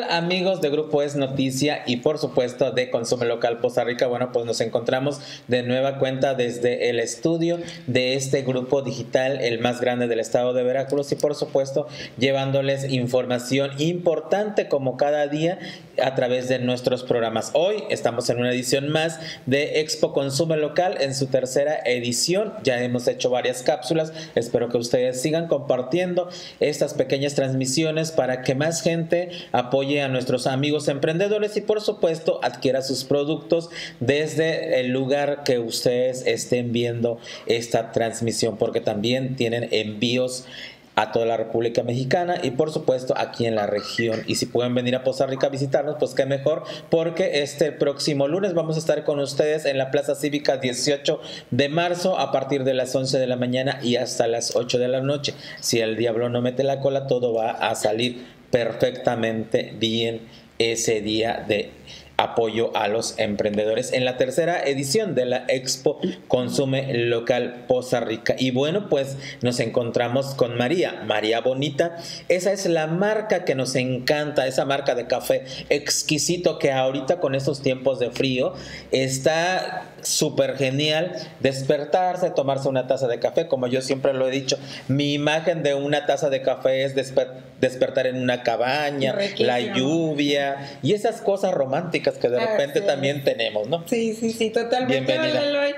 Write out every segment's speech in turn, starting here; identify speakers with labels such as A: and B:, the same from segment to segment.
A: amigos de Grupo Es Noticia y por supuesto de Consume Local Costa Rica? Bueno, pues nos encontramos de nueva cuenta desde el estudio de este grupo digital, el más grande del estado de Veracruz y por supuesto llevándoles información importante como cada día a través de nuestros programas. Hoy estamos en una edición más de Expo Consume Local en su tercera edición. Ya hemos hecho varias cápsulas. Espero que ustedes sigan compartiendo estas pequeñas transmisiones para que más gente apoye a nuestros amigos emprendedores y por supuesto adquiera sus productos desde el lugar que ustedes estén viendo esta transmisión porque también tienen envíos a toda la República Mexicana y por supuesto aquí en la región. Y si pueden venir a Poza Rica a visitarnos, pues qué mejor, porque este próximo lunes vamos a estar con ustedes en la Plaza Cívica 18 de marzo a partir de las 11 de la mañana y hasta las 8 de la noche. Si el diablo no mete la cola, todo va a salir perfectamente bien ese día de apoyo a los emprendedores en la tercera edición de la Expo Consume Local Poza Rica. Y bueno, pues nos encontramos con María, María Bonita. Esa es la marca que nos encanta, esa marca de café exquisito que ahorita con estos tiempos de frío está súper genial despertarse, tomarse una taza de café, como yo siempre lo he dicho. Mi imagen de una taza de café es despertar en una cabaña, la lluvia y esas cosas románticas que de repente también tenemos, ¿no?
B: Sí, sí, sí, totalmente.
A: Bienvenida.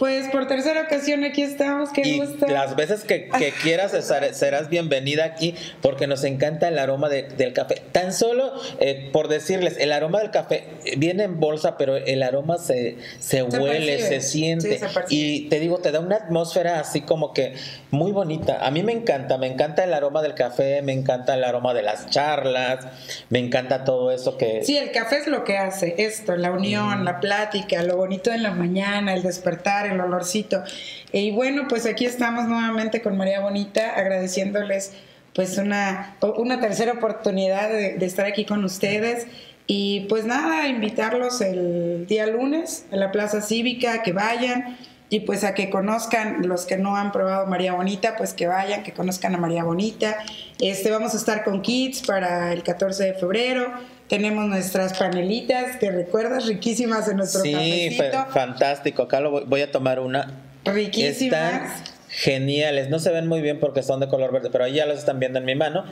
B: Pues por tercera ocasión aquí estamos, qué
A: y
B: gusto.
A: Las veces que, quieras serás bienvenida aquí porque nos encanta el aroma del café. Tan solo eh, por decirles, el aroma del café viene en bolsa, pero el aroma se, se, huele, se siente. y te digo, te da una atmósfera así como que muy bonita. A mí me encanta, me encanta el aroma del café, me encanta el aroma de las charlas, me encanta todo eso que...
B: Sí, el café es lo que hace esto, la unión, la plática, lo bonito de la mañana, el despertar el olorcito. Y bueno, pues aquí estamos nuevamente con María Bonita, agradeciéndoles pues una, una tercera oportunidad de, estar aquí con ustedes. Y pues nada, invitarlos el día lunes a la Plaza Cívica, que vayan y pues a que conozcan los que no han probado María Bonita, pues que vayan, que conozcan a María Bonita. Este, vamos a estar con Kids para el 14 de febrero. Tenemos nuestras panelitas, que recuerdas, riquísimas en nuestro
A: Sí, fantástico. Acá lo voy, a tomar una.
B: Riquísimas.
A: Están geniales. No se ven muy bien porque son de color verde, pero ahí ya los están viendo en mi mano.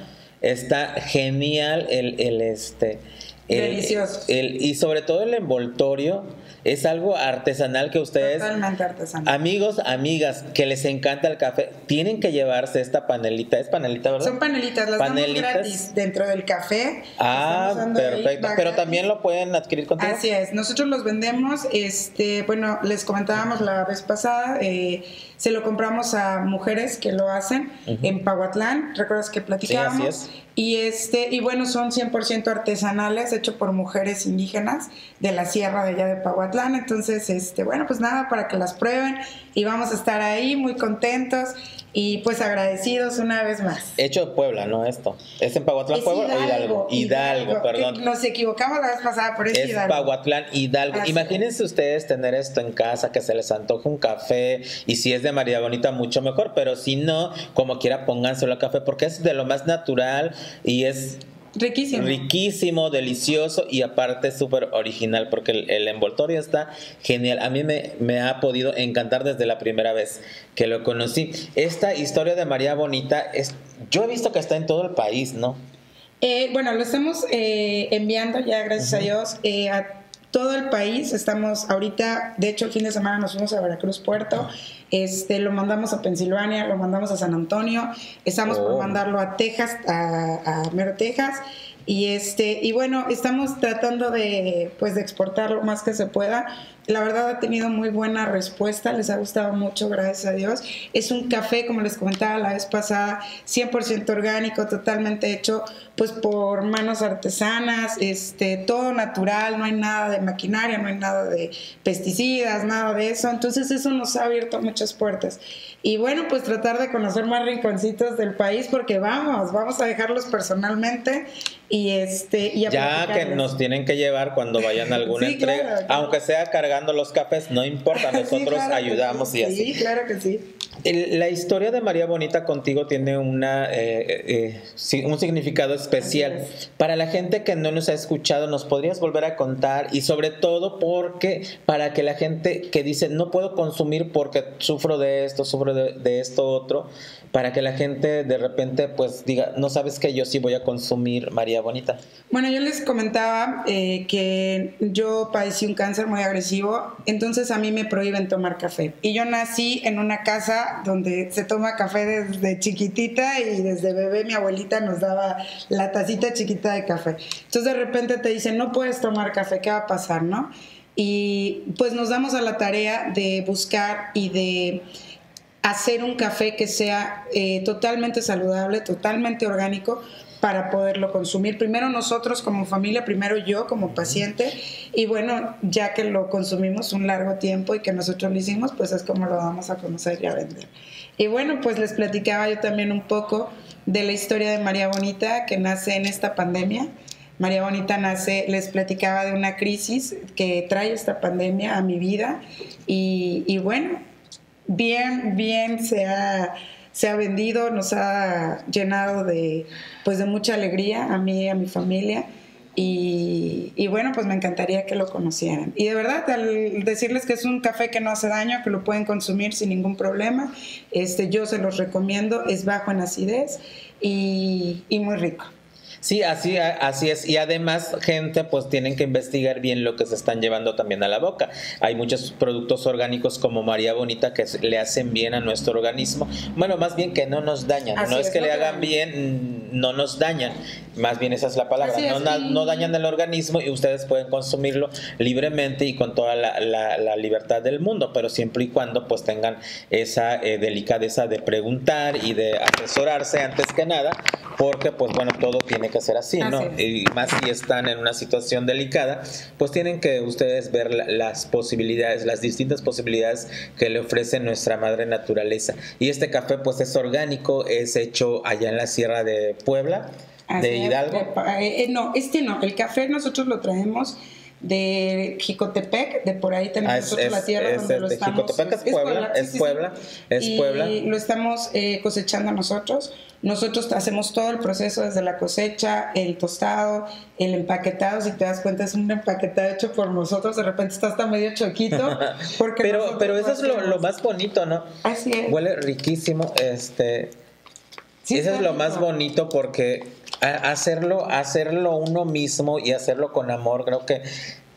A: Está genial el, el este.
B: Delicioso.
A: El, y sobre todo el envoltorio es algo artesanal que ustedes,
B: Totalmente artesanal.
A: amigos, amigas, que les encanta el café, tienen que llevarse esta panelita. Es panelita, ¿verdad?
B: Son panelitas, las panelitas. damos gratis dentro del café.
A: Ah, perfecto. Pero también lo pueden adquirir contigo.
B: Así es. Nosotros los vendemos. Este, bueno, les comentábamos la vez pasada. Eh, se lo compramos a mujeres que lo hacen en Pahuatlán. ¿Recuerdas que platicábamos?
A: Sí, es.
B: Y, este, y bueno, son 100% artesanales, hecho por mujeres indígenas de la sierra de allá de Pahuatlán. Entonces, este, bueno, pues nada, para que las prueben y vamos a estar ahí muy contentos y pues agradecidos una vez más.
A: Hecho de Puebla, ¿no? Esto. ¿Es en Pahuatlán, Puebla o Hidalgo? Hidalgo, perdón.
B: Nos equivocamos la vez pasada, por eso
A: es Hidalgo. Pahuatlán, Hidalgo. Imagínense ustedes tener esto en casa, que se les antoje un café y si es de María Bonita, mucho mejor, pero si no, como quiera, pónganselo a café porque es de lo más natural y es
B: Riquísimo.
A: Riquísimo, delicioso y aparte súper original porque el, envoltorio está genial. A mí me, me, ha podido encantar desde la primera vez que lo conocí. Esta historia de María Bonita, es, yo he visto que está en todo el país, ¿no?
B: Eh, bueno, lo estamos eh, enviando ya, gracias a Dios, eh, a todo el país. Estamos ahorita, de hecho, el fin de semana nos fuimos a Veracruz Puerto. Este, lo mandamos a Pensilvania, lo mandamos a San Antonio. Estamos por oh. mandarlo a Texas, a, a Mero, Texas. Y este, y bueno, estamos tratando de pues de exportar lo más que se pueda. La verdad ha tenido muy buena respuesta, les ha gustado mucho, gracias a Dios. Es un café, como les comentaba la vez pasada, 100% orgánico, totalmente hecho pues por manos artesanas, este, todo natural, no hay nada de maquinaria, no hay nada de pesticidas, nada de eso. Entonces eso nos ha abierto muchas puertas. Y bueno, pues tratar de conocer más rinconcitos del país porque vamos, vamos a dejarlos personalmente y este y
A: ya que nos tienen que llevar cuando vayan a alguna entrega, aunque sea cargando los cafés, no importa, nosotros ayudamos y así.
B: Sí, claro que sí.
A: La historia de María Bonita contigo tiene una, eh, eh, un significado especial. Para la gente que no nos ha escuchado, ¿nos podrías volver a contar? Y sobre todo porque para que la gente que dice, no puedo consumir porque sufro de esto, sufro de, de esto otro, para que la gente de repente pues diga, no sabes que yo sí voy a consumir María Bonita.
B: Bueno, yo les comentaba eh, que yo padecí un cáncer muy agresivo, entonces a mí me prohíben tomar café. Y yo nací en una casa donde se toma café desde chiquitita y desde bebé mi abuelita nos daba la tacita chiquita de café. Entonces de repente te dicen, no puedes tomar café, ¿qué va a pasar, no? Y pues nos damos a la tarea de buscar y de hacer un café que sea eh, totalmente saludable, totalmente orgánico para poderlo consumir. Primero nosotros como familia, primero yo como paciente y bueno, ya que lo consumimos un largo tiempo y que nosotros lo hicimos, pues es como lo vamos a conocer y a vender. Y bueno, pues les platicaba yo también un poco de la historia de María Bonita que nace en esta pandemia. María Bonita nace, les platicaba de una crisis que trae esta pandemia a mi vida y, y bueno, bien, bien se ha, se ha vendido, nos ha llenado de, pues de mucha alegría a mí y a mi familia. Y, y, bueno, pues me encantaría que lo conocieran. Y de verdad, al decirles que es un café que no hace daño, que lo pueden consumir sin ningún problema, este, yo se los recomiendo, es bajo en acidez y, y muy rico.
A: Sí, así, así es. Y además, gente, pues tienen que investigar bien lo que se están llevando también a la boca. Hay muchos productos orgánicos como María Bonita que le hacen bien a nuestro organismo. Bueno, más bien que no nos dañan. no es, que le hagan bien, no nos dañan. Más bien esa es la palabra. No, dañan el organismo y ustedes pueden consumirlo libremente y con toda la, libertad del mundo, pero siempre y cuando pues tengan esa eh, delicadeza de preguntar y de asesorarse antes que nada, porque pues bueno, todo tiene que ser así, ¿no? Y más si están en una situación delicada, pues tienen que ustedes ver las posibilidades, las distintas posibilidades que le ofrece nuestra madre naturaleza. Y este café pues es orgánico, es hecho allá en la Sierra de Puebla, de Hidalgo.
B: Eh, eh, no, este no, el café nosotros lo traemos de Jicotepec, de por ahí tenemos ah, nosotros la tierra donde lo estamos.
A: Jicotepec es Puebla, es Puebla, es Puebla.
B: Y lo estamos eh, cosechando nosotros. Nosotros hacemos todo el proceso desde la cosecha, el tostado, el empaquetado. Si te das cuenta, es un empaquetado hecho por nosotros. De repente está hasta medio choquito.
A: Porque pero pero eso es lo, más bonito, ¿no?
B: Así es.
A: Huele riquísimo. Este, eso es lo más bonito porque hacerlo, hacerlo uno mismo y hacerlo con amor, creo que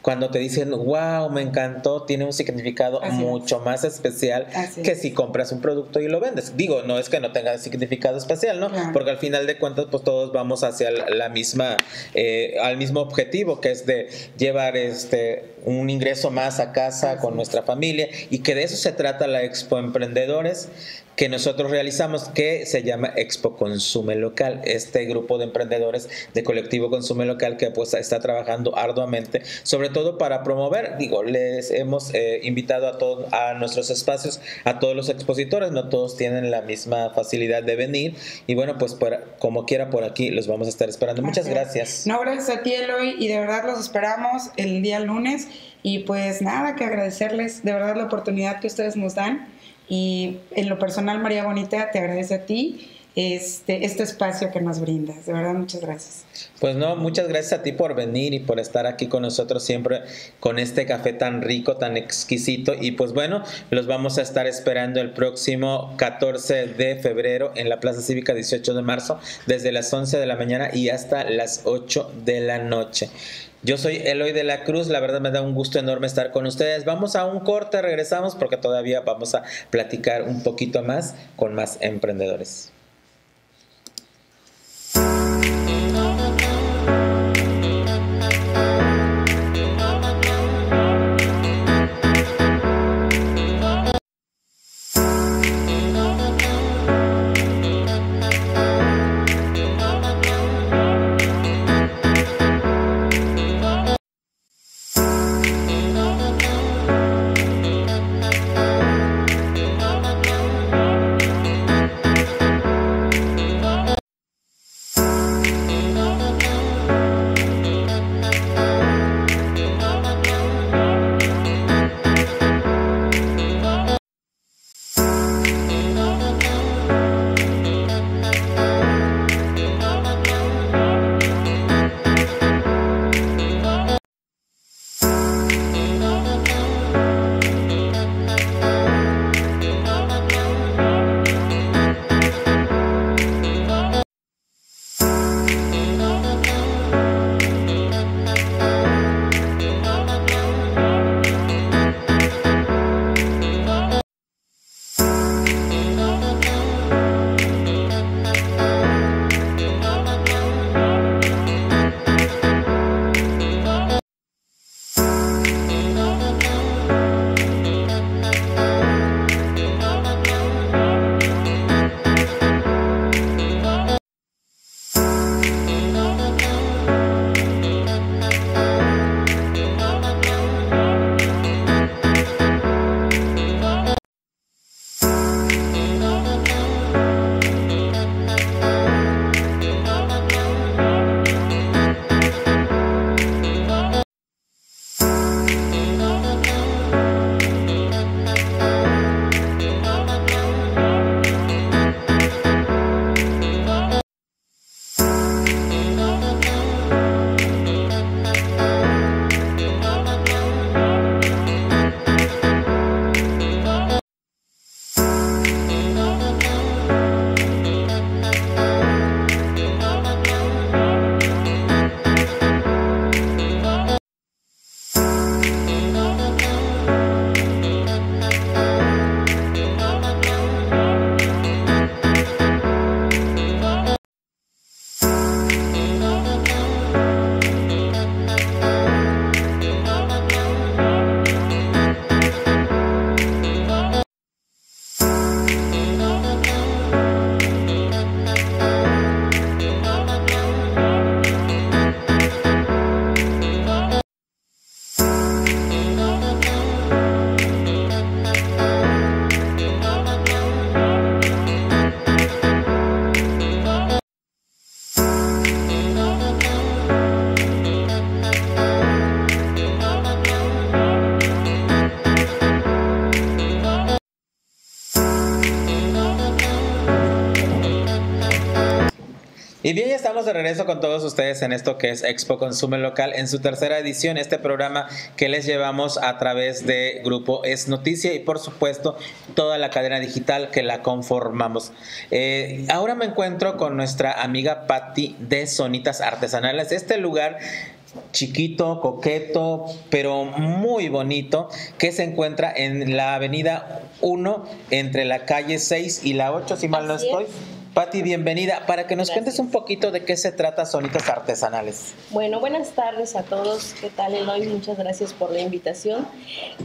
A: cuando te dicen, wow, me encantó, tiene un significado mucho más especial que si compras un producto y lo vendes. Digo, no es que no tenga significado especial, ¿no? Porque al final de cuentas, pues todos vamos hacia la misma, eh, al mismo objetivo, que es de llevar este un ingreso más a casa con nuestra familia y que de eso se trata la Expo Emprendedores que nosotros realizamos que se llama Expo Consume Local, este grupo de emprendedores de colectivo Consume Local que pues está trabajando arduamente, sobre todo para promover, digo, les hemos eh, invitado a todos a nuestros espacios, a todos los expositores, no todos tienen la misma facilidad de venir. Y bueno, pues como quiera por aquí los vamos a estar esperando. Muchas gracias.
B: No, gracias a ti Eloy y de verdad los esperamos el día lunes. Y pues nada, que agradecerles de verdad la oportunidad que ustedes nos dan y en lo personal, María Bonita, te agradece a ti este, este espacio que nos brindas. De verdad, muchas gracias.
A: Pues no, muchas gracias a ti por venir y por estar aquí con nosotros siempre con este café tan rico, tan exquisito. Y pues bueno, los vamos a estar esperando el próximo 14 de febrero en la Plaza Cívica 18 de marzo, desde las 11 de la mañana y hasta las 8 de la noche. Yo soy Eloy de la Cruz, la verdad me da un gusto enorme estar con ustedes. Vamos a un corte, regresamos porque todavía vamos a platicar un poquito más con más emprendedores. Estamos de regreso con todos ustedes en esto que es Expo Consume Local, en su tercera edición, este programa que les llevamos a través de Grupo Es Noticia y por supuesto toda la cadena digital que la conformamos. Eh, ahora me encuentro con nuestra amiga Patti de Sonitas Artesanales, este lugar chiquito, coqueto, pero muy bonito, que se encuentra en la avenida 1 entre la calle 6 y la 8, si mal no estoy. Pati, bienvenida. Para que nos cuentes un poquito de qué se trata Sonitas Artesanales.
C: Bueno, buenas tardes a todos. ¿Qué tal, Eloy? Muchas gracias por la invitación.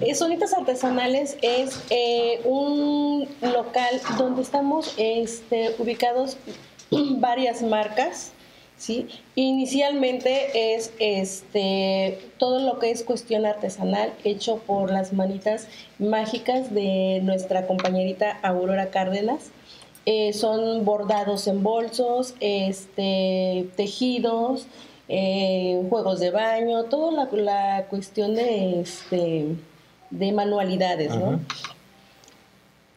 C: Eh, Sonitas Artesanales es eh, un local donde estamos este, ubicados varias marcas. ¿sí? Inicialmente es este, todo lo que es cuestión artesanal hecho por las manitas mágicas de nuestra compañerita Aurora Cárdenas. Eh, son bordados en bolsos, este, tejidos, eh, juegos de baño, toda la, cuestión de, este, de manualidades, ¿no?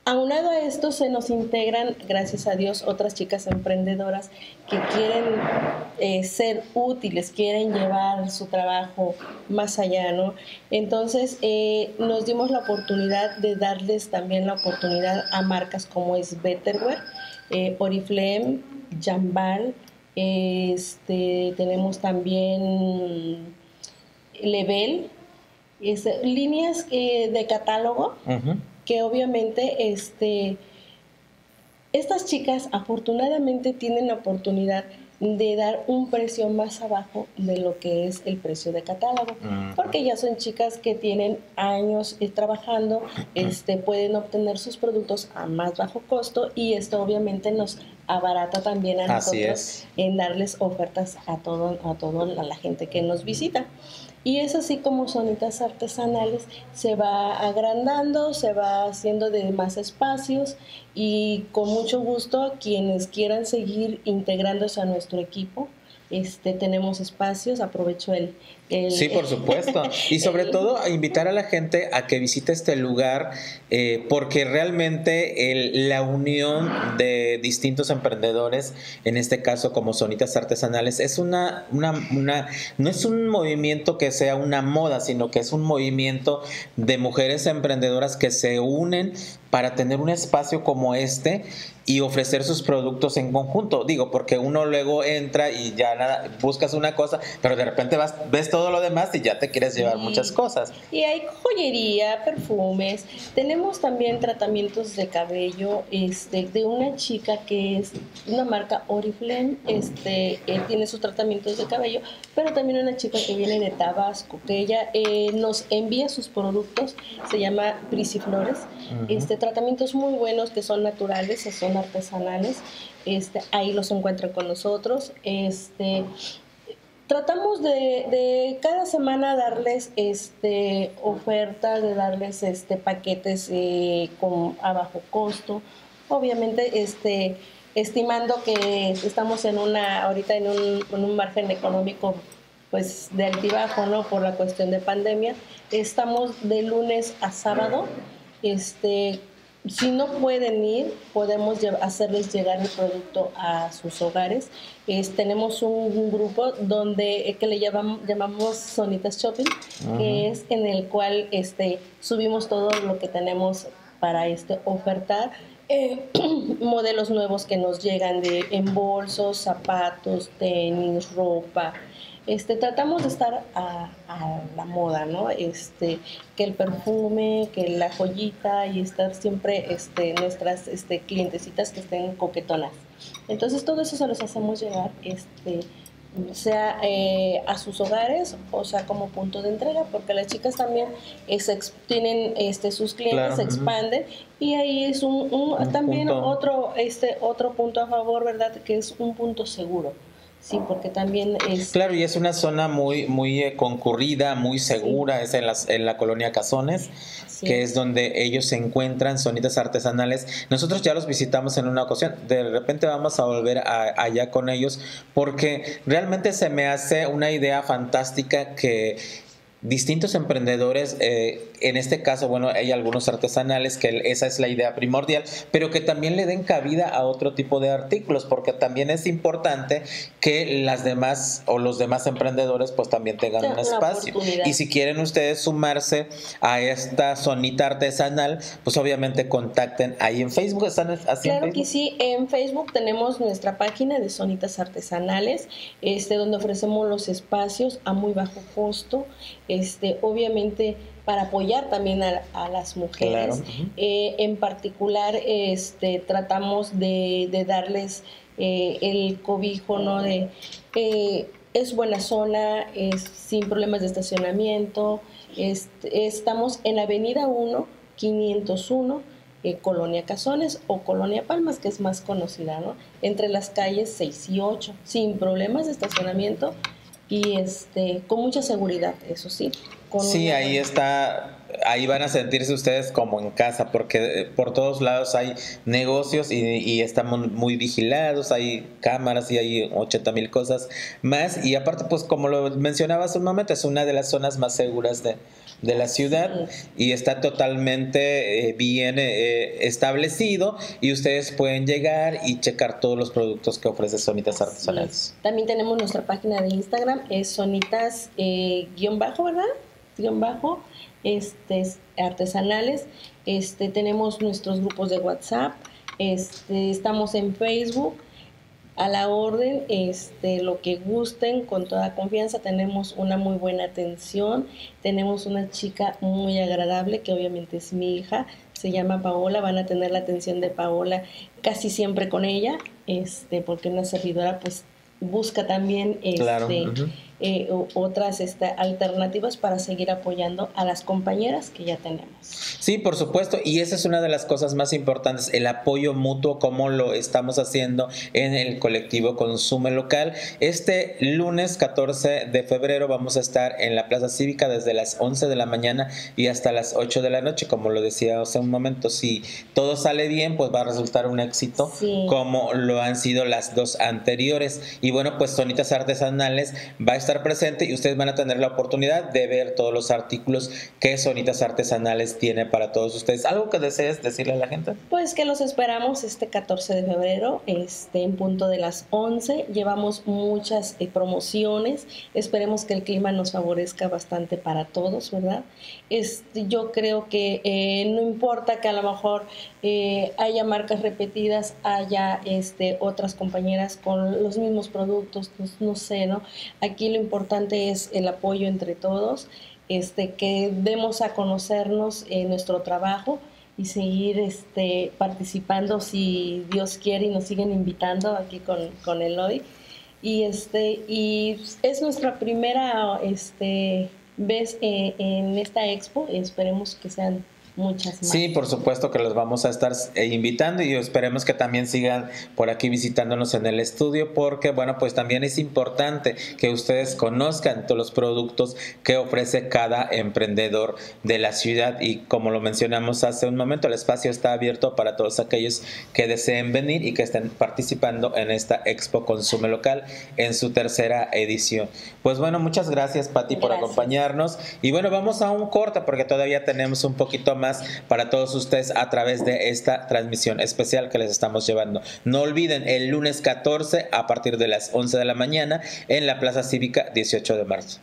C: Aunado a esto se nos integran, gracias a Dios, otras chicas emprendedoras que quieren eh, ser útiles, quieren llevar su trabajo más allá, ¿no? Entonces eh, nos dimos la oportunidad de darles también la oportunidad a marcas como es Betterware, eh, Jambal, este, tenemos también Level, líneas de catálogo que obviamente este, estas chicas afortunadamente tienen la oportunidad de dar un precio más abajo de lo que es el precio de catálogo, porque ya son chicas que tienen años eh, trabajando, este, pueden obtener sus productos a más bajo costo y esto obviamente nos abarata también a nosotros en darles ofertas a todo a toda la gente que nos visita. Y es así como Sonitas Artesanales se va agrandando, se va haciendo de más espacios y con mucho gusto quienes quieran seguir integrándose a nuestro equipo, este, tenemos espacios, aprovecho el,
A: Sí, por supuesto. Y sobre todo a invitar a la gente a que visite este lugar eh, porque realmente la unión de distintos emprendedores, en este caso como Sonitas Artesanales, es una, una, una, no es un movimiento que sea una moda, sino que es un movimiento de mujeres emprendedoras que se unen para tener un espacio como este y ofrecer sus productos en conjunto. Digo, porque uno luego entra y ya nada, buscas una cosa, pero de repente vas, ves todo lo demás y ya te quieres llevar muchas cosas.
C: Y hay joyería, perfumes. Tenemos también tratamientos de cabello este, de una chica que es una marca Oriflame. Este, tiene sus tratamientos de cabello, pero también una chica que viene de Tabasco, que ella eh, nos envía sus productos. Se llama Prisiflores. este, tratamientos muy buenos que son naturales, son artesanales. Este, ahí los encuentran con nosotros. Este, tratamos de, cada semana darles este ofertas, de darles este paquetes eh, con a bajo costo. Obviamente, este estimando que estamos en una ahorita en un, en un margen económico pues de altibajo, ¿no? Por la cuestión de pandemia. Estamos de lunes a sábado este si no pueden ir, podemos hacerles llegar el producto a sus hogares. tenemos un, grupo donde eh, que le llamamos, llamamos Sonitas Shopping, que es en el cual este, subimos todo lo que tenemos para este, ofertar. Eh, modelos nuevos que nos llegan de en bolsos, zapatos, tenis, ropa, este, tratamos de estar a, la moda, ¿no? Este, que el perfume, que la joyita y estar siempre este, nuestras este, clientecitas que estén coquetonas. Entonces todo eso se los hacemos llegar, este, sea eh, a sus hogares o sea como punto de entrega, porque las chicas también tienen este, sus clientes, se expanden y ahí es un, también otro, este, otro punto a favor, ¿verdad? Que es un punto seguro Sí, porque también es...
A: Claro, y es una zona muy, muy eh, concurrida, muy segura, es en, en la colonia Cazones, que es donde ellos se encuentran, sonitas artesanales. Nosotros ya los visitamos en una ocasión, de repente vamos a volver allá con ellos, porque realmente se me hace una idea fantástica que distintos emprendedores eh, en este caso, bueno, hay algunos artesanales que esa es la idea primordial, pero que también le den cabida a otro tipo de artículos, porque también es importante que las demás o los demás emprendedores pues también tengan un espacio. Y si quieren ustedes sumarse a esta zonita artesanal, pues obviamente contacten ahí en Facebook. ¿Están
C: así
A: claro
C: que sí, en Facebook tenemos nuestra página de Zonitas Artesanales, este, donde ofrecemos los espacios a muy bajo costo, este, obviamente para apoyar también a, las mujeres. Eh, en particular, este, tratamos de, darles eh, el cobijo, ¿no? De, eh, es buena zona, es sin problemas de estacionamiento. estamos en la Avenida 1, 501, Colonia Cazones o Colonia Palmas, que es más conocida, ¿no? Entre las calles 6 y 8, sin problemas de estacionamiento y este, con mucha seguridad, eso sí.
A: Sí, ahí está, ahí van a sentirse ustedes como en casa, porque eh, por todos lados hay negocios y, y estamos muy vigilados, hay cámaras y hay 80 mil cosas más. Y aparte, pues como lo mencionaba hace un momento, es una de las zonas más seguras de, de la ciudad y está totalmente eh, bien eh, establecido y ustedes pueden llegar y checar todos los productos que ofrece Sonitas Artesanales.
C: También tenemos nuestra página de Instagram, es Sonitas eh, guion bajo, ¿verdad? Guión bajo, este, artesanales. Este, tenemos nuestros grupos de WhatsApp, este, estamos en Facebook a la orden, este, lo que gusten, con toda confianza. Tenemos una muy buena atención. Tenemos una chica muy agradable, que obviamente es mi hija, se llama Paola. Van a tener la atención de Paola casi siempre con ella, este, porque una servidora pues busca también este, eh, otras este, alternativas para seguir apoyando a las compañeras que ya tenemos.
A: Sí, por supuesto, y esa es una de las cosas más importantes, el apoyo mutuo como lo estamos haciendo en el colectivo Consume Local. Este lunes 14 de febrero vamos a estar en la Plaza Cívica desde las 11 de la mañana y hasta las 8 de la noche, como lo decía hace un momento, si todo sale bien, pues va a resultar un éxito como lo han sido las dos anteriores. Y bueno, pues Sonitas Artesanales va a estar presente y ustedes van a tener la oportunidad de ver todos los artículos que Sonitas Artesanales tiene para todos ustedes. ¿Algo que desees decirle a la gente?
C: Pues que los esperamos este 14 de febrero, este, en punto de las 11. Llevamos muchas eh, promociones. Esperemos que el clima nos favorezca bastante para todos, ¿verdad? Este, yo creo que eh, no importa que a lo mejor eh, haya marcas repetidas, haya este, otras compañeras con los mismos productos, pues, no sé, ¿no? Aquí lo importante es el apoyo entre todos este, que demos a conocernos en nuestro trabajo y seguir este, participando si Dios quiere y nos siguen invitando aquí con, con Eloy. Y, este, y es nuestra primera este, vez en, en esta expo, esperemos que sean muchas
A: Sí, por supuesto que los vamos a estar eh, invitando y esperemos que también sigan por aquí visitándonos en el estudio porque, bueno, pues también es importante que ustedes conozcan todos los productos que ofrece cada emprendedor de la ciudad y como lo mencionamos hace un momento, el espacio está abierto para todos aquellos que deseen venir y que estén participando en esta Expo Consume Local en su tercera edición. Pues bueno, muchas gracias Patti por acompañarnos y bueno, vamos a un corte porque todavía tenemos un poquito más para todos ustedes a través de esta transmisión especial que les estamos llevando. No olviden, el lunes 14 a partir de las 11 de la mañana en la Plaza Cívica 18 de marzo.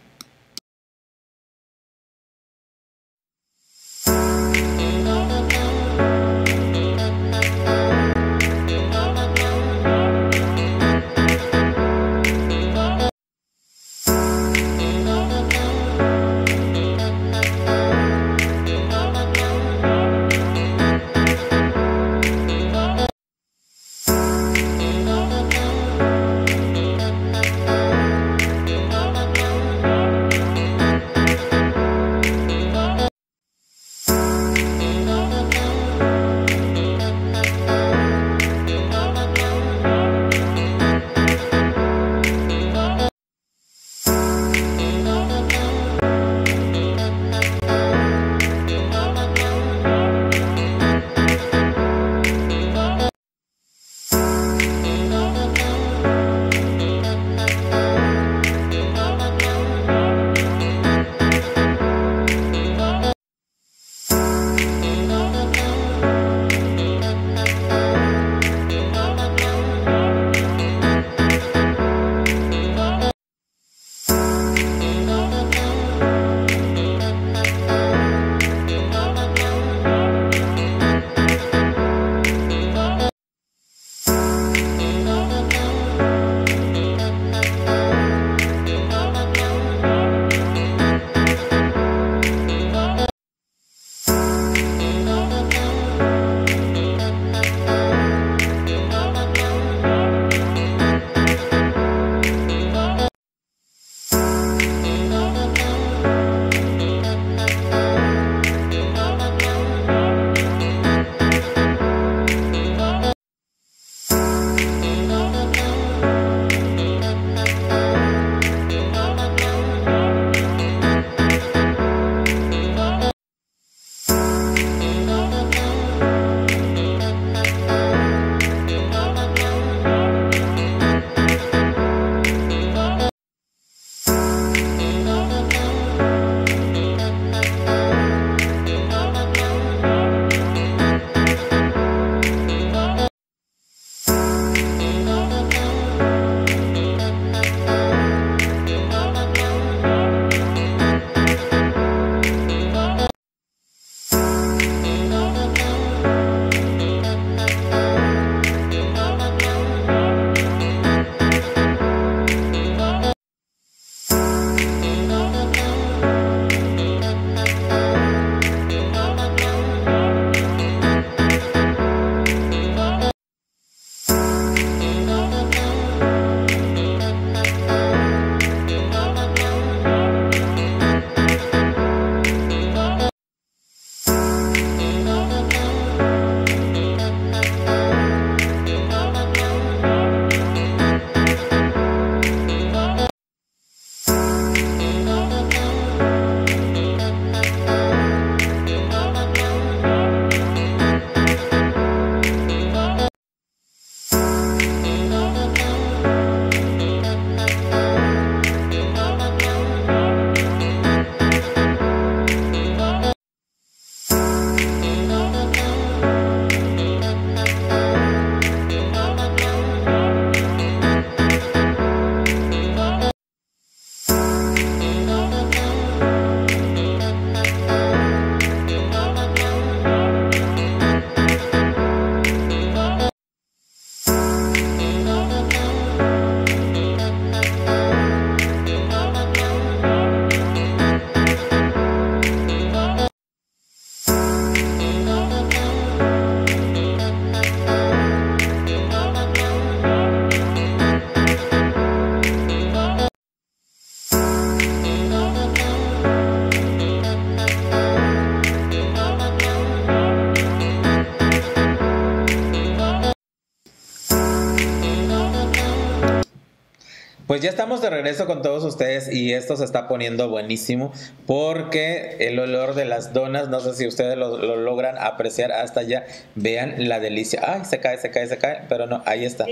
A: Pues ya estamos de regreso con todos ustedes y esto se está poniendo buenísimo porque el olor de las donas, no sé si ustedes lo, logran apreciar hasta allá, vean la delicia. Ay, se cae, se cae, se cae, pero no, ahí está.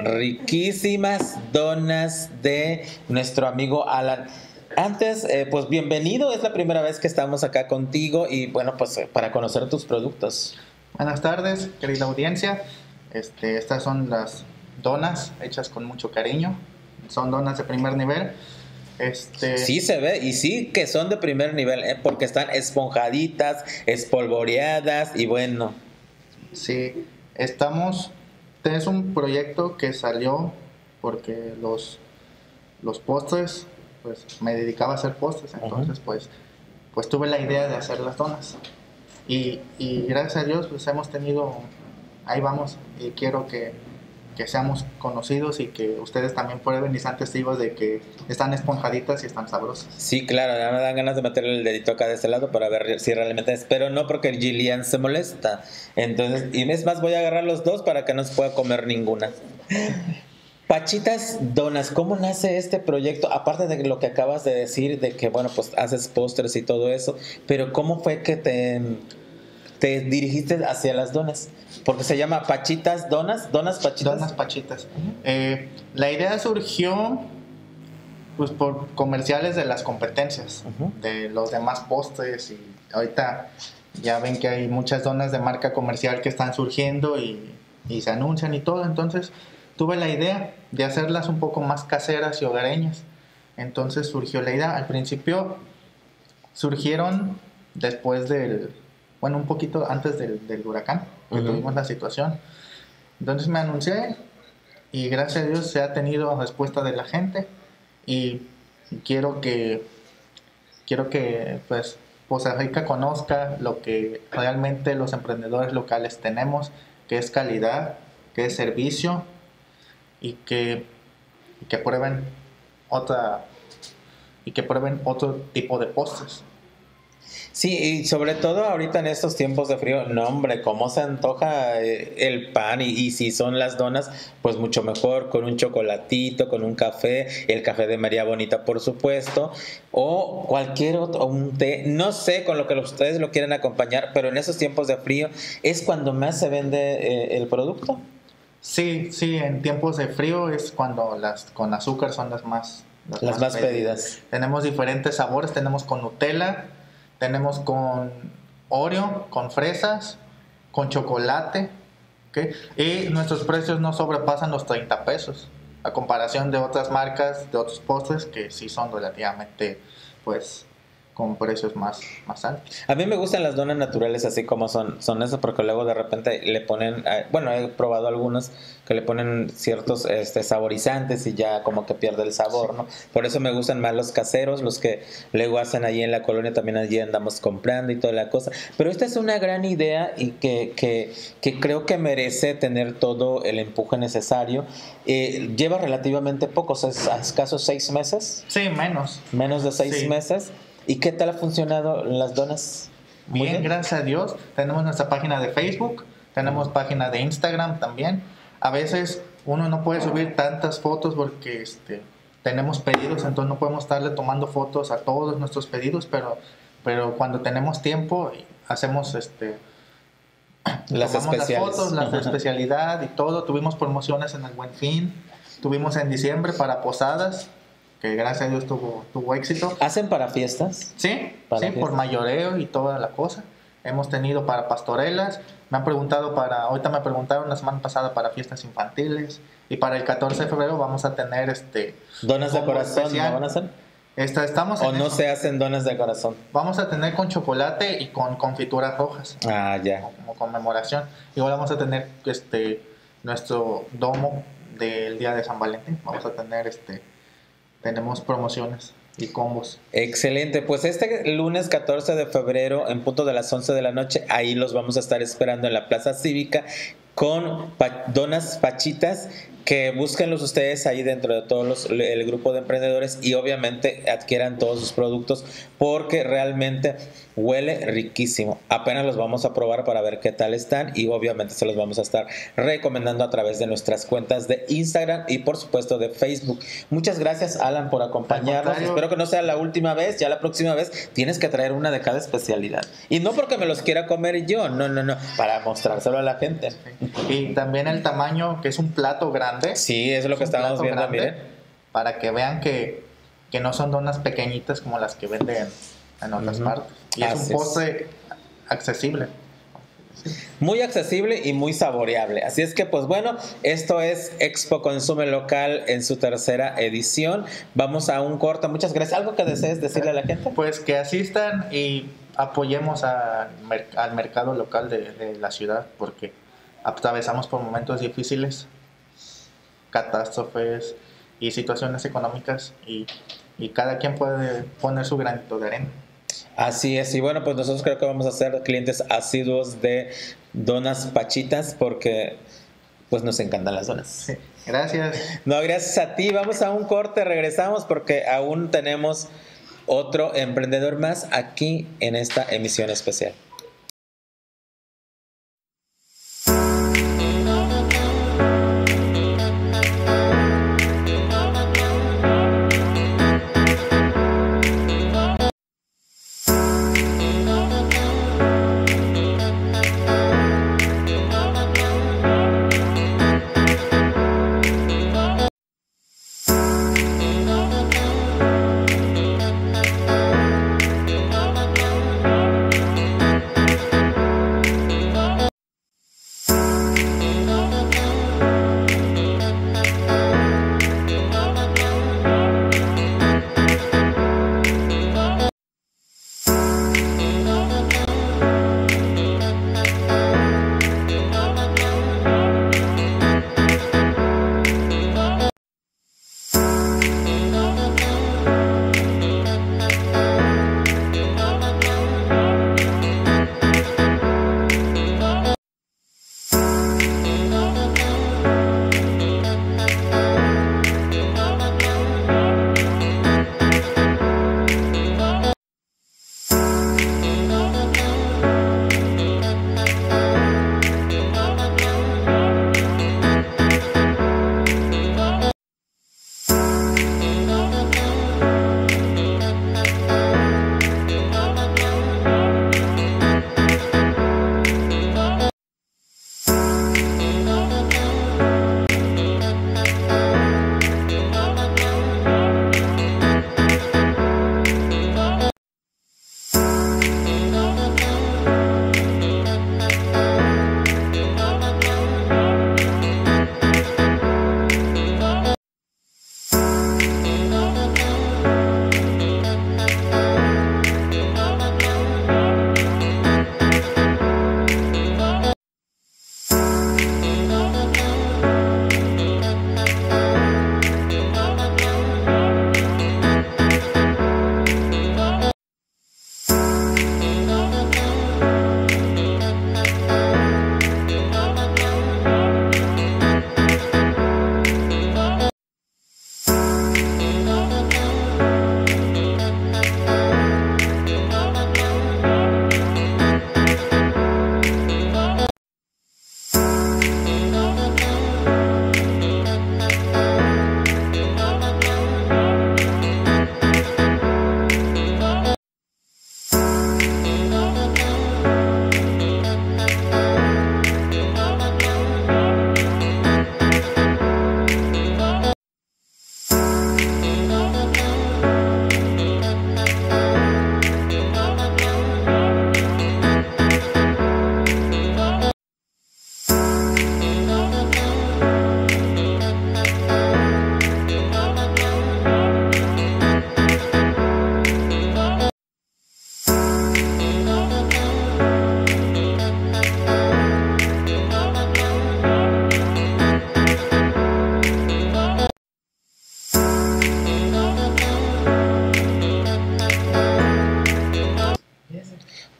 A: Riquísimas donas de nuestro amigo Alan. Antes, eh, pues bienvenido, es la primera vez que estamos acá contigo y bueno, pues eh, para conocer tus productos.
D: Buenas tardes, querida audiencia. Este, estas son las donas hechas con mucho cariño. Son donas de primer nivel. Este...
A: Sí se ve, y sí que son de primer nivel, ¿eh? porque están esponjaditas, espolvoreadas y bueno.
D: Sí, estamos. Este es un proyecto que salió porque los, los postres, pues me dedicaba a hacer postres, entonces pues, pues tuve la idea de hacer las donas. Y, y gracias a Dios pues hemos tenido, ahí vamos, y quiero que que seamos conocidos y que ustedes también prueben y sean testigos de que están esponjaditas y están sabrosas.
A: Sí, claro, ya me dan ganas de meterle el dedito acá de este lado para ver si realmente es, pero no porque Gillian se molesta. Entonces, y es más, voy a agarrar los dos para que no se pueda comer ninguna. Pachitas Donas, ¿cómo nace este proyecto? Aparte de lo que acabas de decir, de que, bueno, pues haces pósters y todo eso, pero ¿cómo fue que te, te dirigiste hacia las donas? Porque se llama Pachitas Donas, Donas Pachitas.
D: Donas Pachitas. Eh, la idea surgió pues por comerciales de las competencias, de los demás postres y ahorita ya ven que hay muchas donas de marca comercial que están surgiendo y, y se anuncian y todo, entonces tuve la idea de hacerlas un poco más caseras y hogareñas. Entonces surgió la idea. Al principio surgieron después del, bueno, un poquito antes del, huracán, que tuvimos la situación. Entonces me anuncié y gracias a Dios se ha tenido respuesta de la gente y quiero que quiero que pues Poza Rica conozca lo que realmente los emprendedores locales tenemos, que es calidad, que es servicio y que, y que prueben otra y que prueben otro tipo de postres.
A: Sí, y sobre todo ahorita en estos tiempos de frío, no hombre, cómo se antoja eh, el pan y, si son las donas, pues mucho mejor con un chocolatito, con un café, el café de María Bonita por supuesto, o cualquier otro, un té, no sé con lo que ustedes lo quieren acompañar, pero en esos tiempos de frío es cuando más se vende eh, el producto.
D: Sí, sí, en tiempos de frío es cuando las con azúcar son las más
A: las, más, pedidas.
D: Tenemos diferentes sabores, tenemos con Nutella, tenemos con Oreo, con fresas, con chocolate. Y nuestros precios no sobrepasan los 30 pesos. A comparación de otras marcas, de otros postres que sí son relativamente pues con precios más, más altos.
A: A mí me gustan las donas naturales así como son, son esas porque luego de repente le ponen, eh, bueno, he probado algunas que le ponen ciertos este, saborizantes y ya como que pierde el sabor, ¿no? Por eso me gustan más los caseros, los que luego hacen allí en la colonia, también allí andamos comprando y toda la cosa. Pero esta es una gran idea y que, que, que creo que merece tener todo el empuje necesario. Eh, lleva relativamente pocos, es escasos seis meses.
D: Sí, menos.
A: Menos de seis meses. ¿Y qué tal ha funcionado las donas?
D: bien, gracias a Dios. Tenemos nuestra página de Facebook, tenemos página de Instagram también. A veces uno no puede subir tantas fotos porque este, tenemos pedidos, entonces no podemos estarle tomando fotos a todos nuestros pedidos, pero, pero cuando tenemos tiempo hacemos este,
A: las, las
D: fotos, las de especialidad y todo. Tuvimos promociones en el Buen Fin, tuvimos en diciembre para posadas que gracias a Dios tuvo, tuvo éxito.
A: ¿Hacen para fiestas?
D: Sí, sí, por mayoreo y toda la cosa. Hemos tenido para pastorelas, me han preguntado para, ahorita me preguntaron la semana pasada para fiestas infantiles y para el 14 de febrero vamos a tener este...
A: ¿Donas de corazón ¿no van a hacer?
D: Esta, estamos
A: ¿O no se hacen donas de corazón?
D: Vamos a tener con chocolate y con confituras rojas.
A: Ah, ya.
D: Como conmemoración. Igual vamos a tener este nuestro domo del día de San Valentín. Vamos a tener este tenemos promociones y combos.
A: Excelente, pues este lunes 14 de febrero en punto de las 11 de la noche, ahí los vamos a estar esperando en la Plaza Cívica con donas pachitas que búsquenlos ustedes ahí dentro de todos los, el grupo de emprendedores y obviamente adquieran todos sus productos porque realmente huele riquísimo. Apenas los vamos a probar para ver qué tal están y obviamente se los vamos a estar recomendando a través de nuestras cuentas de Instagram y por supuesto de Facebook. Muchas gracias Alan por acompañarnos. Espero que no sea la última vez, ya la próxima vez tienes que traer una de cada especialidad. Y no porque me los quiera comer yo, no, no, no, para mostrárselo a la gente.
D: Y también el tamaño, que es un plato grande.
A: Sí, eso es lo que estábamos viendo, miren.
D: Para que vean que, que no son donas pequeñitas como las que venden en otras partes. Y es un postre accesible.
A: Muy accesible y muy saboreable. Así es que, pues bueno, esto es Expo Consume Local en su tercera edición. Vamos a un corto. Muchas gracias. ¿Algo que desees decirle a la gente?
D: Pues que asistan y apoyemos al mercado local de, la ciudad porque atravesamos por momentos difíciles, catástrofes y situaciones económicas y, y cada quien puede poner su granito de arena.
A: Así es, y bueno, pues nosotros creo que vamos a ser clientes asiduos de donas pachitas porque pues nos encantan las donas.
D: gracias.
A: No, gracias a ti. Vamos a un corte, regresamos porque aún tenemos otro emprendedor más aquí en esta emisión especial.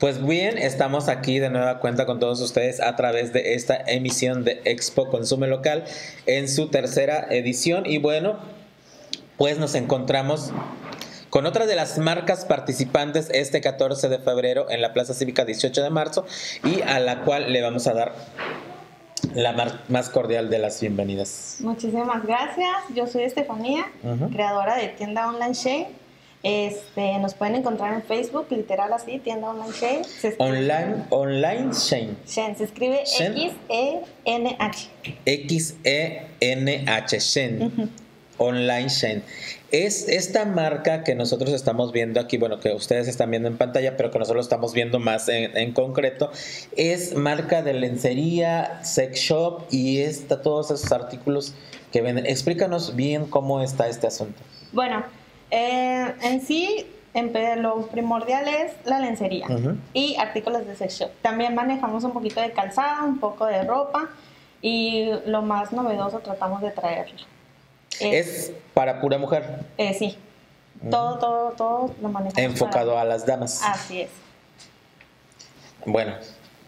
A: Pues bien, estamos aquí de nueva cuenta con todos ustedes a través de esta emisión de Expo Consume Local en su tercera edición. Y bueno, pues nos encontramos con otra de las marcas participantes este 14 de febrero en la Plaza Cívica 18 de marzo y a la cual le vamos a dar la más cordial de las bienvenidas.
E: Muchísimas gracias. Yo soy Estefanía, creadora de tienda online Shane. Este, nos pueden encontrar en Facebook, literal así, tienda online Shane.
A: Online, online Shane.
E: Shane, se escribe X-E-N-H.
A: X-E-N-H, Shane. Online Shane. Es esta marca que nosotros estamos viendo aquí, bueno, que ustedes están viendo en pantalla, pero que nosotros estamos viendo más en, concreto, es marca de lencería, sex shop y está todos esos artículos que venden. Explícanos bien cómo está este asunto.
E: Bueno, eh, en sí, en, lo primordial es la lencería y artículos de sex shop. También manejamos un poquito de calzado, un poco de ropa y lo más novedoso tratamos de traerlo.
A: ¿Es para pura mujer?
E: Eh, sí. Todo, todo, todo lo manejamos.
A: Enfocado a las damas.
E: Así es.
A: Bueno,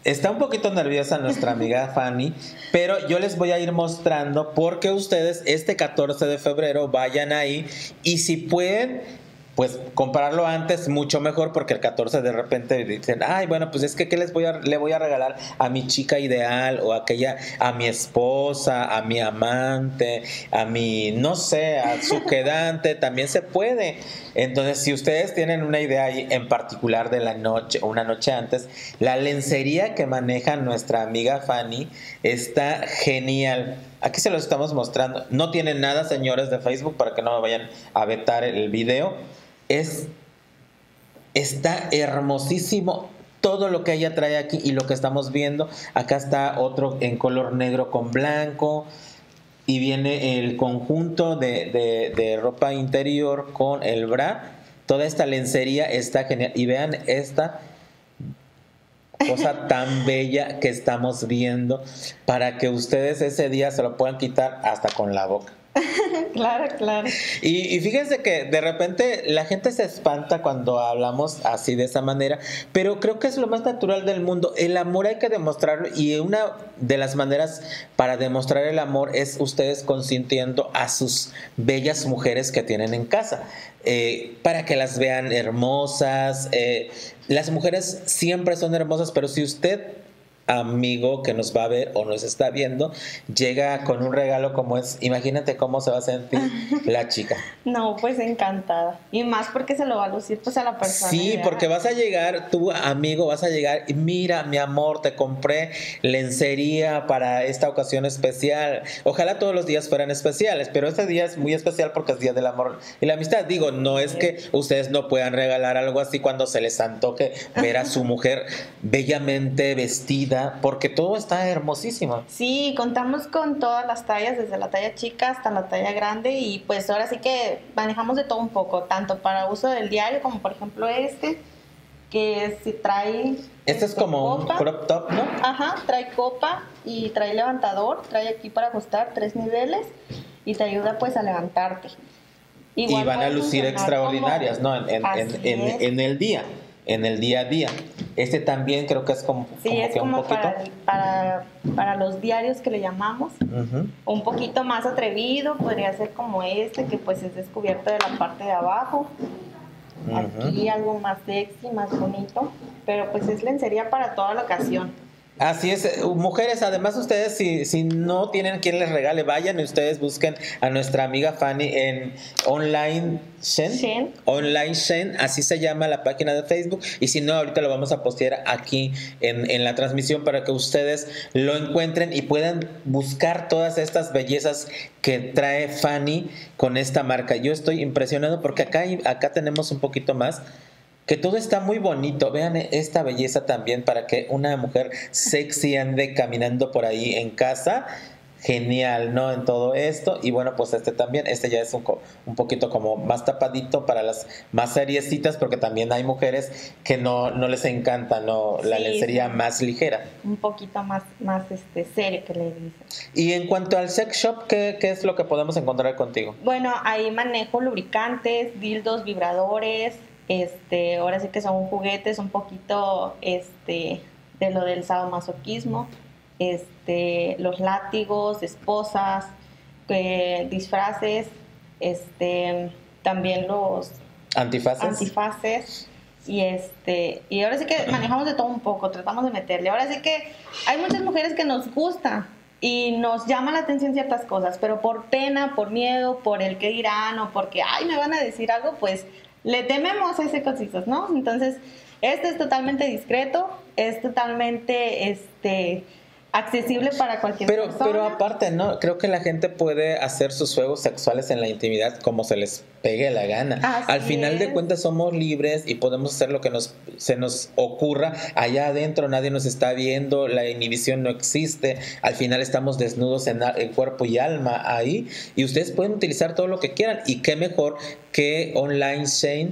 A: Está un poquito nerviosa nuestra amiga Fanny, pero yo les voy a ir mostrando porque ustedes este 14 de febrero vayan ahí y si pueden pues comprarlo antes mucho mejor porque el 14 de repente dicen, ay, bueno, pues es que ¿qué les voy a, le voy a regalar a mi chica ideal o aquella, a mi esposa, a mi amante, a mi, no sé, a su quedante, también se puede. Entonces, si ustedes tienen una idea ahí en particular de la noche o una noche antes, la lencería que maneja nuestra amiga Fanny está genial. Aquí se los estamos mostrando. No tienen nada, señores de Facebook, para que no me vayan a vetar el video es, está hermosísimo todo lo que ella trae aquí y lo que estamos viendo. Acá está otro en color negro con blanco. Y viene el conjunto de, de ropa interior con el bra. Toda esta lencería está genial. Y vean esta cosa tan bella que estamos viendo para que ustedes ese día se lo puedan quitar hasta con la boca.
E: claro, claro.
A: Y, fíjense que de repente la gente se espanta cuando hablamos así de esa manera, pero creo que es lo más natural del mundo. El amor hay que demostrarlo y una de las maneras para demostrar el amor es ustedes consintiendo a sus bellas mujeres que tienen en casa. Eh, para que las vean hermosas. Eh, las mujeres siempre son hermosas, pero si usted amigo que nos va a ver o nos está viendo llega con un regalo como es, imagínate cómo se va a sentir la chica.
E: No, pues encantada. Y más porque se lo va a lucir pues a la persona.
A: Sí, porque vas a llegar, tu amigo, vas a llegar y mira, mi amor, te compré lencería para esta ocasión especial. Ojalá todos los días fueran especiales, pero este día es muy especial porque es Día del Amor y la Amistad. Digo, no es que ustedes no puedan regalar algo así cuando se les antoje ver a su mujer bellamente vestida porque todo está hermosísimo.
E: Sí, contamos con todas las tallas, desde la talla chica hasta la talla grande y pues ahora sí que manejamos de todo un poco, tanto para uso del diario como por ejemplo este, que si trae...
A: Este es como un crop top, ¿no?
E: Ajá, trae copa y trae levantador, trae aquí para ajustar tres niveles y te ayuda pues a levantarte.
A: y van a lucir extraordinarias, ¿no? en el día en el día a día. Este también creo que es como,
E: sí, es como Para, para, los diarios que le llamamos, un poquito más atrevido, podría ser como este, que pues es descubierto de la parte de abajo. Aquí algo más sexy, más bonito, pero pues es lencería para toda la ocasión.
A: Así es, eh, mujeres, además ustedes si, si no tienen quien les regale, vayan y ustedes busquen a nuestra amiga Fanny en Online Shen, Online Shen, así se llama la página de Facebook. Y si no, ahorita lo vamos a postear aquí en, en la transmisión para que ustedes lo encuentren y puedan buscar todas estas bellezas que trae Fanny con esta marca. Yo estoy impresionado porque acá, acá tenemos un poquito más que todo está muy bonito. Vean esta belleza también para que una mujer sexy ande caminando por ahí en casa. Genial, ¿no? En todo esto. Y bueno, pues este también, este ya es un, un poquito como más tapadito para las más seriecitas, porque también hay mujeres que no, no les encanta, ¿no? La lencería más ligera.
E: Un poquito más, más este, serio que le dicen.
A: Y en cuanto al sex shop, ¿qué, ¿qué es lo que podemos encontrar contigo?
E: Bueno, ahí manejo lubricantes, dildos, vibradores, Este, ahora sí que son juguetes un poquito este, de lo del sadomasoquismo, este, los látigos, esposas, eh, disfraces, este, también los
A: Antifaces.
E: antifaces y este y ahora sí que manejamos de todo un poco tratamos de meterle ahora sí que hay muchas mujeres que nos gusta y nos llama la atención ciertas cosas pero por pena por miedo por el que dirán o porque ay me van a decir algo pues le tememos a ese cositas no entonces este es totalmente discreto es totalmente este accesible para cualquier
A: Pero,
E: persona
A: pero aparte, ¿no? Creo que la gente puede hacer sus juegos sexuales en la intimidad como se les pegue la gana.
E: Así
A: Al final de cuentas somos libres y podemos hacer lo que nos, se nos ocurra. Allá adentro nadie nos está viendo, la inhibición no existe. Al final estamos desnudos en, en cuerpo y alma ahí. Y ustedes pueden utilizar todo lo que quieran. Y qué mejor que Online Shane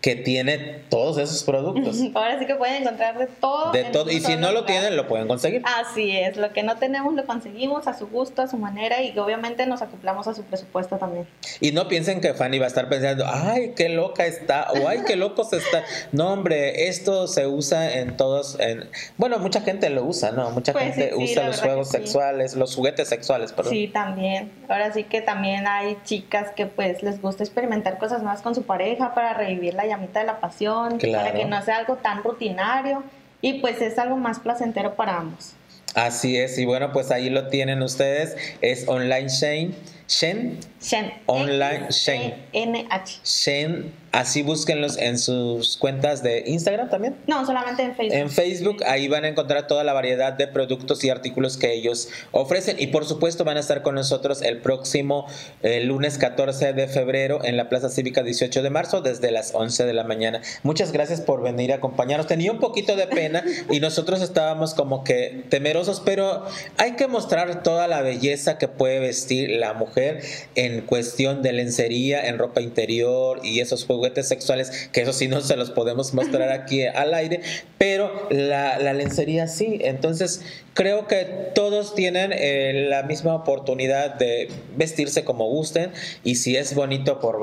A: que tiene todos esos productos.
E: ahora sí que pueden encontrar de todo
A: De todo. Y si no lo tienen, lo pueden conseguir.
E: Así es, lo que no tenemos lo conseguimos a su gusto, a su manera y obviamente nos acoplamos a su presupuesto también.
A: Y no piensen que Fanny va a estar pensando, ay, qué loca está, o ay, qué locos está. No, hombre, esto se usa en todos, en, bueno, mucha gente lo usa, ¿no? Mucha
E: Pues
A: gente
E: sí, sí,
A: usa los juegos
E: sí.
A: sexuales, los juguetes sexuales, perdón.
E: Sí, también. Ahora sí que también hay chicas que pues les gusta experimentar cosas nuevas con su pareja para revivir la llamita de la pasión,
A: Claro.
E: para que no sea algo tan rutinario y pues es algo más placentero para ambos.
A: Así es, y bueno, pues ahí lo tienen ustedes, es Online Shane, Shen,
E: Shen.
A: Online Shen.
E: N-H.
A: Shen, así búsquenlos en sus cuentas de Instagram también.
E: No, solamente en Facebook.
A: En Facebook ahí van a encontrar toda la variedad de productos y artículos que ellos ofrecen y por supuesto van a estar con nosotros el próximo eh, lunes 14 de febrero en la Plaza Cívica 18 de marzo desde las 11 de la mañana. Muchas gracias por venir a acompañarnos. Tenía un poquito de pena y nosotros estábamos como que temerosos, pero hay que mostrar toda la belleza que puede vestir la mujer en cuestión de lencería, en ropa interior y esos juguetes sexuales, que eso sí no se los podemos mostrar aquí al aire, pero la, la lencería sí. Entonces, creo que todos tienen eh, la misma oportunidad de vestirse como gusten y si es bonito por...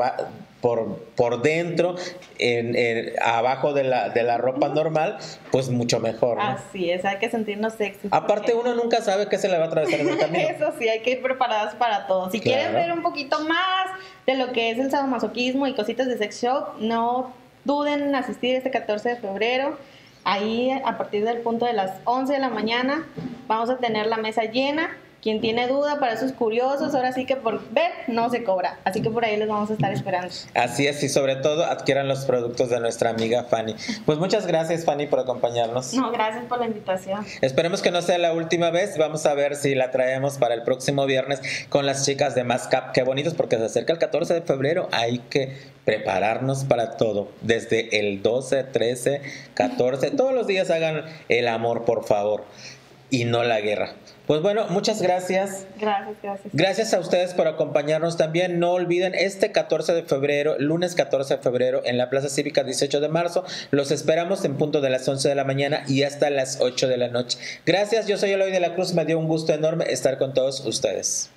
A: por, por dentro, en, en- abajo de la, de la ropa normal, pues mucho mejor. ¿no?
E: Así es, hay que sentirnos sexy.
A: Aparte, uno nunca sabe qué se le va a atravesar en el camino.
E: Eso sí, hay que ir preparadas para todo. Si
A: Claro.
E: quieren ver un poquito más de lo que es el sadomasoquismo y cositas de sex shop, no duden en asistir este 14 de febrero. Ahí, a partir del punto de las 11 de la mañana, vamos a tener la mesa llena. Quien tiene duda, para esos curiosos, ahora sí que por ver no se cobra. Así que por ahí les vamos a estar esperando.
A: Así es, y sobre todo adquieran los productos de nuestra amiga Fanny. Pues muchas gracias, Fanny, por acompañarnos.
E: No, gracias por la invitación.
A: Esperemos que no sea la última vez. Vamos a ver si la traemos para el próximo viernes con las chicas de Mascap. Qué bonitos, porque se acerca el 14 de febrero. Hay que prepararnos para todo. Desde el 12, 13, 14. Todos los días hagan el amor, por favor. Y no la guerra. Pues bueno, muchas gracias.
E: Gracias, gracias.
A: Gracias a ustedes por acompañarnos también. No olviden este 14 de febrero, lunes 14 de febrero, en la Plaza Cívica 18 de marzo. Los esperamos en punto de las 11 de la mañana y hasta las 8 de la noche. Gracias, yo soy Eloy de la Cruz. Me dio un gusto enorme estar con todos ustedes.